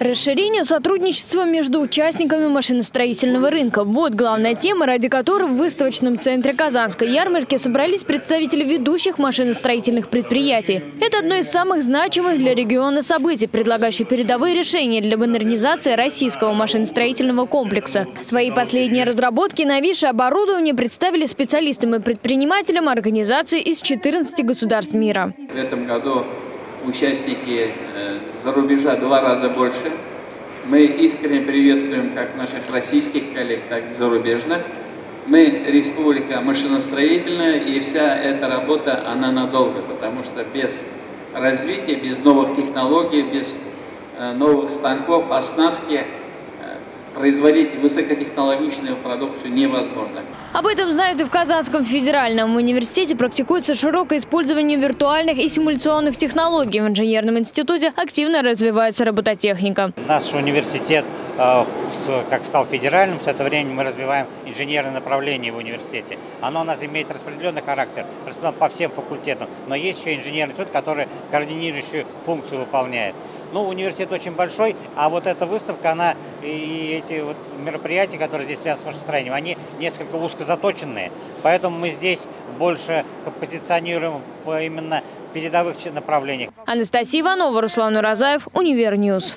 Расширение сотрудничества между участниками машиностроительного рынка. Вот главная тема, ради которой в выставочном центре Казанской ярмарки собрались представители ведущих машиностроительных предприятий. Это одно из самых значимых для региона событий, предлагающих передовые решения для модернизации российского машиностроительного комплекса. Свои последние разработки новейшее оборудование представили специалистам и предпринимателям организации из 14 государств мира. В этом году участники за рубежа два раза больше. Мы искренне приветствуем как наших российских коллег, так и зарубежных. Мы республика машиностроительная, и вся эта работа, она надолго, потому что без развития, без новых технологий, без э, новых станков, оснастки – производить высокотехнологичную продукцию невозможно. Об этом знают и в Казанском федеральном университете. Практикуется широкое использование виртуальных и симуляционных технологий. В инженерном институте активно развивается робототехника. Наш университет, как стал федеральным, с этого времени мы развиваем инженерное направление в университете. Оно у нас имеет распределенный характер, распределен по всем факультетам. Но есть еще инженерный институт, который координирующую функцию выполняет. Ну, университет очень большой, а вот эта выставка, она и эти вот мероприятия, которые здесь связаны с машиностроением, они несколько узкозаточенные. Поэтому мы здесь больше позиционируем именно в передовых направлениях. Анастасия Иванова, Руслан Уразаев, UniverNews.